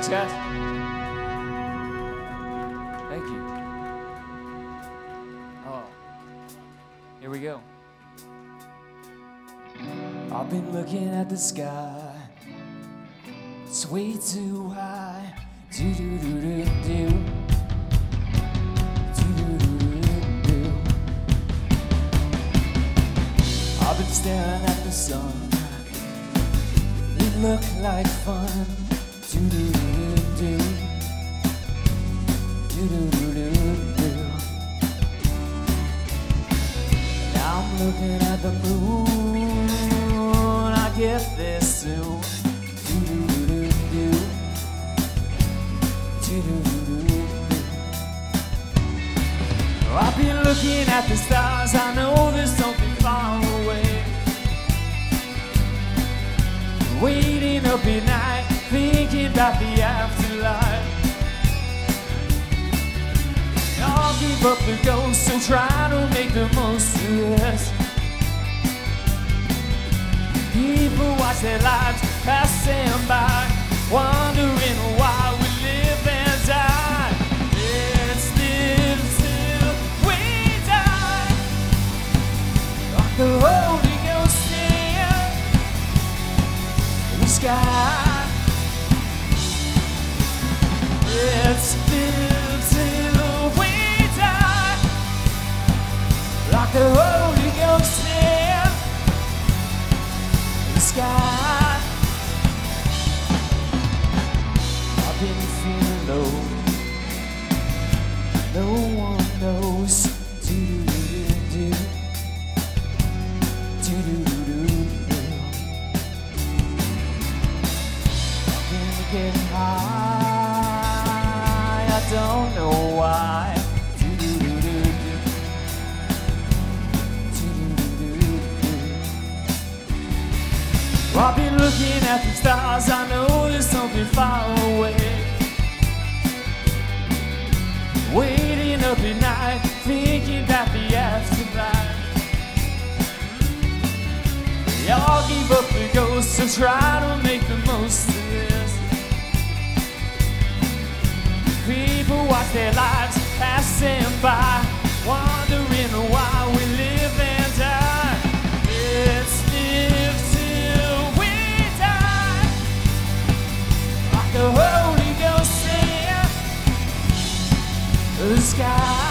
Thanks, guys. Thank you. Oh, here we go. I've been looking at the sky. It's way too high. Do do do do do. I've been staring at the sun. It looked like fun. Do do I'm looking at the moon. I get this soon. I've been looking at the stars. I know far away. Waiting up at night, thinking about the afterlife. I'll give up the ghost, and try to make the most of. People watch their lives passing by, wondering the sky. I've been feeling low. No one knows. Do do do do do do do. I've been getting high. I don't know why. I've been looking at the stars. I know there's something far away. Waiting up at night, thinking about the afterlife. Y'all give up the ghost, so try to make the most of this. People watch their lives passing by, the sky.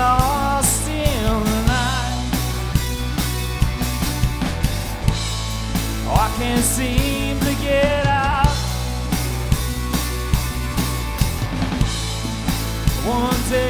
Lost in the night. Oh, I can't seem to get out. One day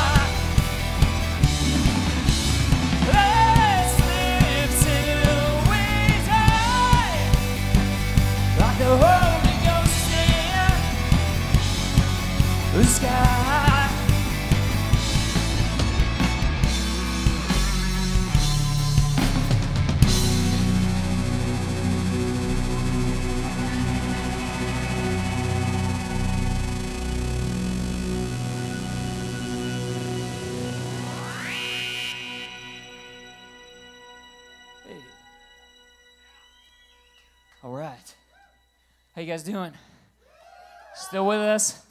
All right. How you guys doing? Still with us?